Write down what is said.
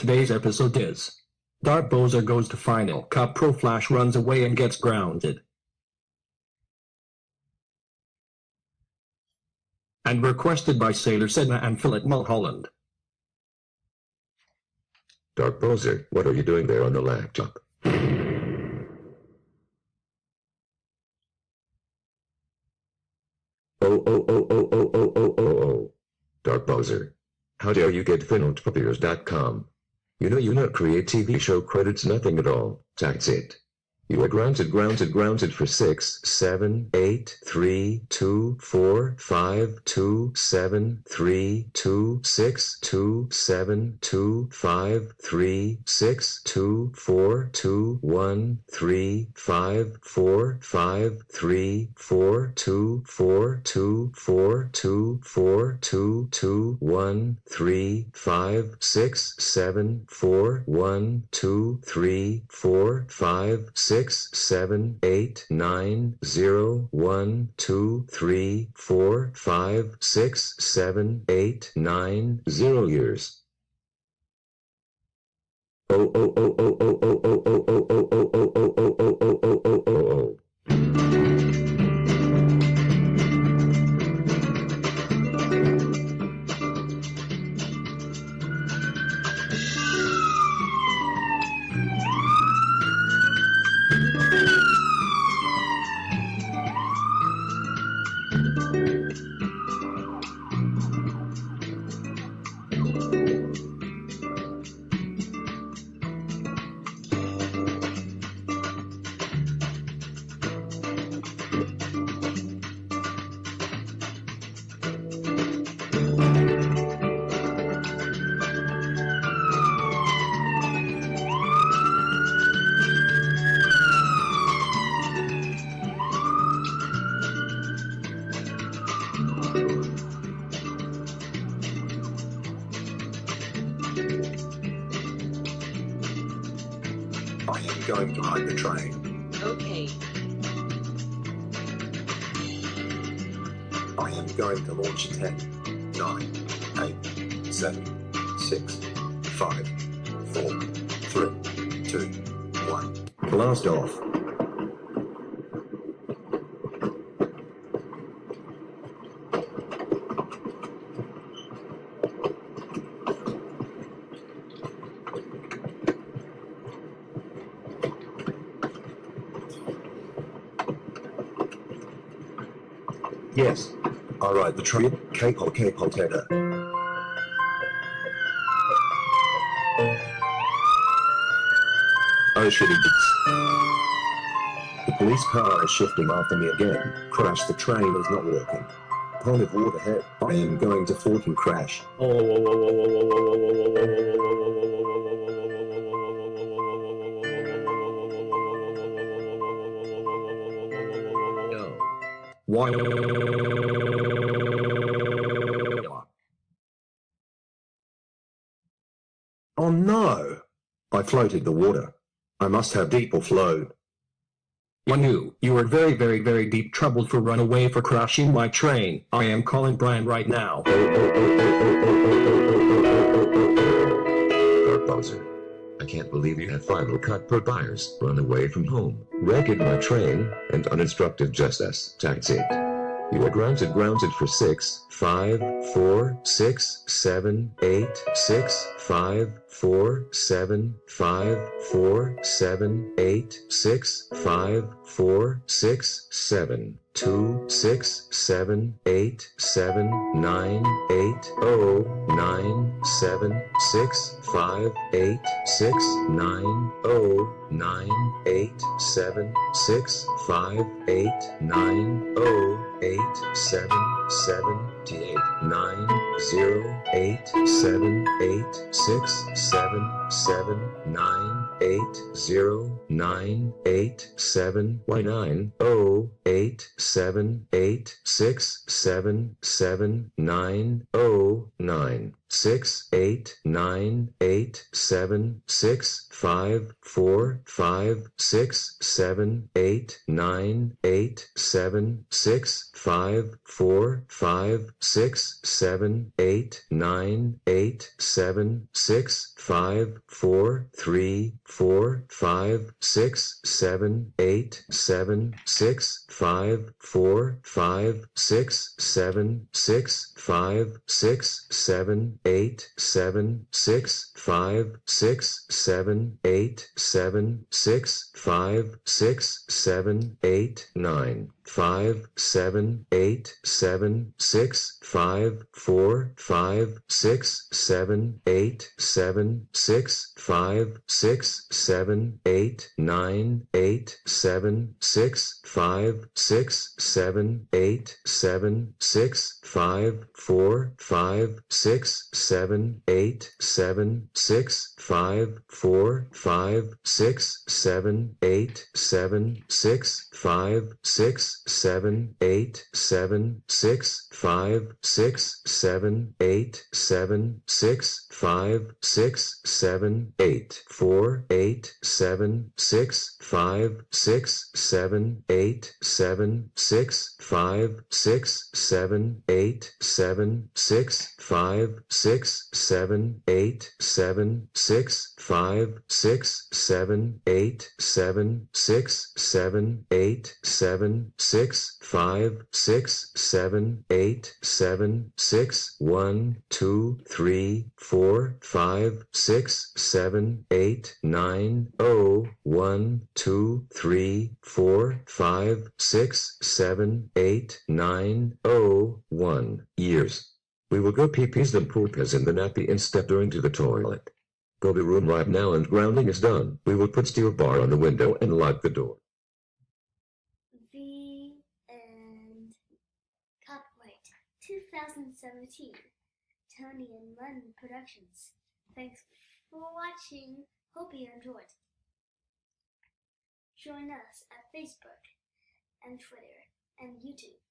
Today's episode is Dark Bowser goes to Final Cut Pro Flash runs away and gets grounded. And requested by Sailor Sedna and Philip Mulholland. Dark Bowser, what are you doing there on the laptop? Oh oh oh oh oh oh oh oh oh. Dark Bowser. How dare you get finaldpuppers.com. You know you not create TV show credits nothing at all, that's it. You are grounded, grounded, grounded for six, seven, eight, three, two, four, five, two, seven, three, two, six, two, seven, two, five, three, six, two, four, two, one, three, five, four, five, three, four, two, four, two, four, two, four, two, two, one, three, five, six, seven, four, one, two, three, four, five, six six, seven, eight, nine, zero, one, two, three, four, five, six, seven, eight, nine, zero years. Oh oh oh oh oh oh oh oh oh oh I am going to hide the train. Okay. I am going to launch 10, 9, 8, 7, 6, 5, 4, 3, 2, 1. Blast off. Yes. All right, the train. K-pop, K-pop, Tedder. Oh shitty bits. The police car is shifting after me again. Crash, the train is not working. Pond of water head. I am going to fucking crash. no. Why? Oh no! I floated the water. I must have deeper flowed. Manu, you are very very very deep troubled for run away for crashing my train. I am calling Brian right now. Dark Bowser. Can't believe you have final cut per buyers, run away from home, wrecked my train, and uninstructed justice. That's it. You are grounded grounded for six, five, four, six, seven, eight, six, five, four, seven, five, four, seven, eight, six, five, four, six, seven, two, six, seven, eight, seven, nine, eight, oh, nine, seven, six, five, eight, six, nine, oh, nine, eight, seven, six, five, eight, nine, oh, eight, seven, seventy-eight, nine, zero, eight, seven, eight, six, seven, seven, nine, eight, zero, nine, eight, seven, y nine, oh, eight, seven, eight, six, seven, seven, nine, oh, nine, six, eight, nine, eight, seven, six, five, four, five, six, seven, eight, nine, eight, seven, six, five, four, five, six, seven, eight, nine, eight, seven, six, five, four, three, four, five, six, seven, eight, seven, six, five, four, five, six, seven, six, five, six, seven, eight, seven, six, five, six, seven, eight, seven, six, five, six, seven, eight, nine. five, seven, eight, seven, six, five, four, five, six, seven, eight, seven, six, five, six, seven, eight, nine, eight, seven, six, five, six, seven, eight, seven, six, five, four, five, six, seven, eight, seven, six, five, four, five, six, seven, eight, seven, six, five, six, seven, eight, seven, six, five, six, seven, eight, seven, six, five, six, seven, eight, four, eight, seven, six, five, six, seven, eight, seven, six, five, six, seven, eight, seven, six, five, seven, eight, seven, six, five, six, seven, eight, seven, six, seven, eight, seven, six, five, six, seven, eight, seven, six, one, two, three, four, five, six, seven, eight, nine, oh, one, two, three, four, five, six, seven, eight, nine, oh, one, years. We will go pee-pees and poopas in the nappy and step during to the toilet. Go to room right now and grounding is done. We will put steel bar on the window and lock the door. The and Copyright 2017 Tony and Lynn Productions. Thanks for watching. Hope you enjoyed. Join us at Facebook and Twitter and YouTube